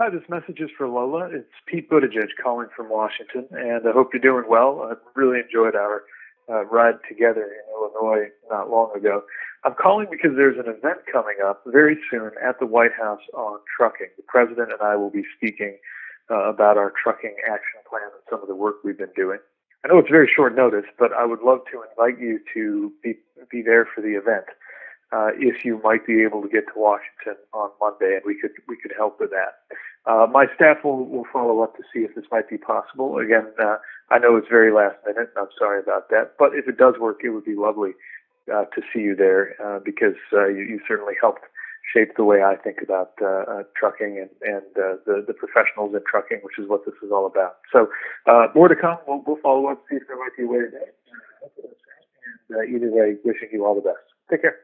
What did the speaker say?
Hi, this message is for Lola. It's Pete Buttigieg calling from Washington, and I hope you're doing well. I really enjoyed our uh, ride together in Illinois not long ago. I'm calling because there's an event coming up very soon at the White House on trucking. The president and I will be speaking uh, about our trucking action plan and some of the work we've been doing. I know it's very short notice, but I would love to invite you to be be there for the event. Uh, if you might be able to get to Washington on Monday, and we could we could help with that. Uh, my staff will, will follow up to see if this might be possible. Again, uh, I know it's very last minute, and I'm sorry about that. But if it does work, it would be lovely uh, to see you there uh, because uh, you, you certainly helped shape the way I think about uh, uh, trucking and, and uh, the, the professionals in trucking, which is what this is all about. So uh, more to come. We'll, we'll follow up, see if there might be a way to And uh, either way, wishing you all the best. Take care.